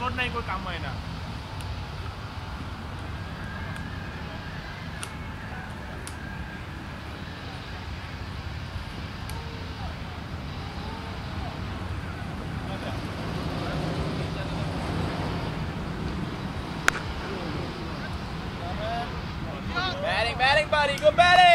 tốt નહીં કોઈ કામ એના Batting, batting, buddy. Good batting.